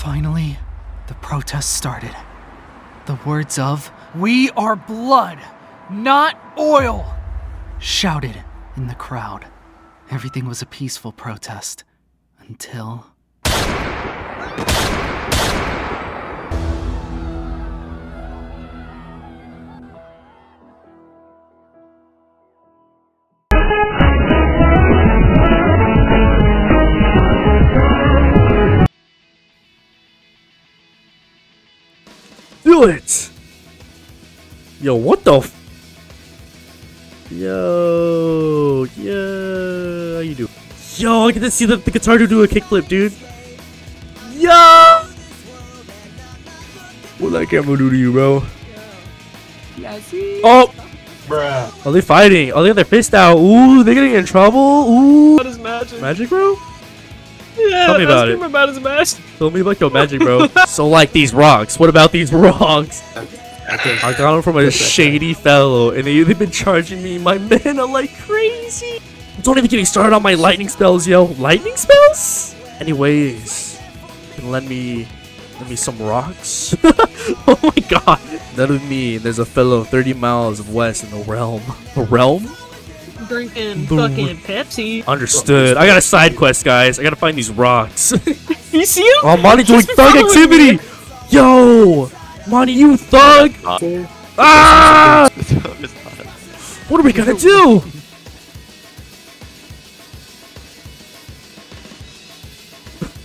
Finally, the protest started. The words of, We are blood, not oil, shouted in the crowd. Everything was a peaceful protest until. Do it! Yo, what the f- Yo, yeah, how you doing? Yo, I get to see the, the guitar do a kickflip, dude. Yo! What that camera do to you, bro? Oh! Bruh. Are they fighting? Oh, they got their fist out. Ooh, they're getting in trouble. Ooh. What is magic? Magic, bro? Yeah, Tell me about it. About his magic. Tell me about your magic, bro. so, like these rocks. What about these rocks? I got them from a shady fellow, and they, they've been charging me my mana like crazy. Don't even get me started on my lightning spells, yo. Lightning spells? Anyways, you can lend me, lend me some rocks. oh my god. That of me. there's a fellow 30 miles west in the realm. The realm? Drinking Boom. fucking Pepsi. Understood. I got a side quest, guys. I gotta find these rocks. You see him? Oh, Monty doing been thug following activity! Yo! Monty, you thug! Ah! What are we gonna do?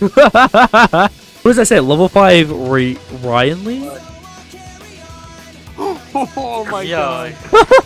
what does that say? Level 5 Ray Ryan Lee? Oh my Yo. god.